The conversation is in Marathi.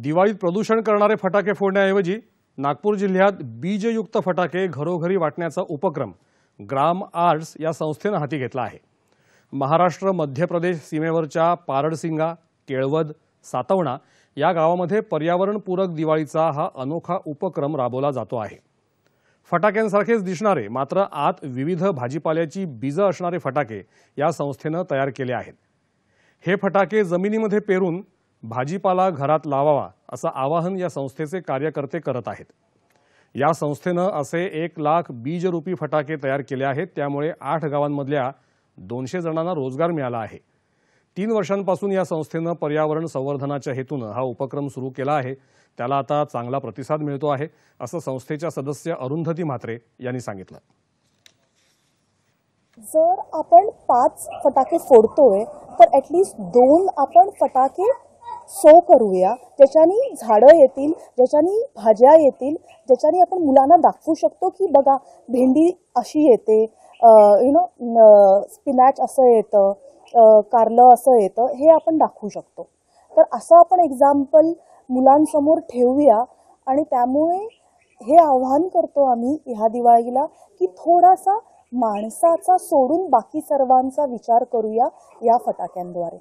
दिवाळीत प्रदूषण करणारे फटाके फोडण्याऐवजी नागपूर जिल्ह्यात बीजयुक्त फटाके घरोघरी वाटण्याचा उपक्रम ग्राम आर्ट्स या संस्थेनं हाती घेतला आहे. महाराष्ट्र मध्य प्रदेश सीमेवरच्या पारडसिंगा केळवद सातवणा या गावामध्ये पर्यावरणपूरक दिवाळीचा हा अनोखा उपक्रम राबवला जातो आहे. फटाक्यांसारखेच दिसणारे मात्र आत विविध भाजीपाल्याची बीजं असणारे फटाके या संस्थेनं तयार केले आहेत. हे फटाके जमिनीमध्ये पेरून भाजीपाला घरात लावावा असं आवाहन या संस्थेचे कार्यकर्ते करत आहेत. या संस्थेनं असे एक लाख बीजरूपी फटाके तयार केले आहेत त्यामुळे आठ गावांमधल्या दोनशे जणांना रोजगार मिळाला आहे. तीन वर्षांपासून या संस्थेनं पर्यावरण संवर्धनाच्या हेतूनं हा उपक्रम सुरू केला आहे. त्याला आता चांगला प्रतिसाद मिळतो आहे असं संस्थेच्या सदस्य अरुंधती म्हात्रे यांनी सांगितलं. जर आपण पाच फटाके फोडतोय तर ॲटलिस्ट दोन आपण फटाके सो करूया. ज्याच्यानी झाडं येतील ज्याच्यानी भाज्या येतील ज्याच्यानी आपण मुलांना दाखवू शकतो की बघा भेंडी अशी येते यु नो स्पिनॅच असं येतं कारलं असं येतं हे आपण दाखवू शकतो. तर असं आपण एक्झाम्पल मुलांसमोर ठेवूया आणि त्यामुळे हे आव्हान करतो आम्ही ह्या दिवाळीला की थोडासा माणसाचा सोडून बाकी सर्वांचा विचार करूया या फटाक्यांद्वारे.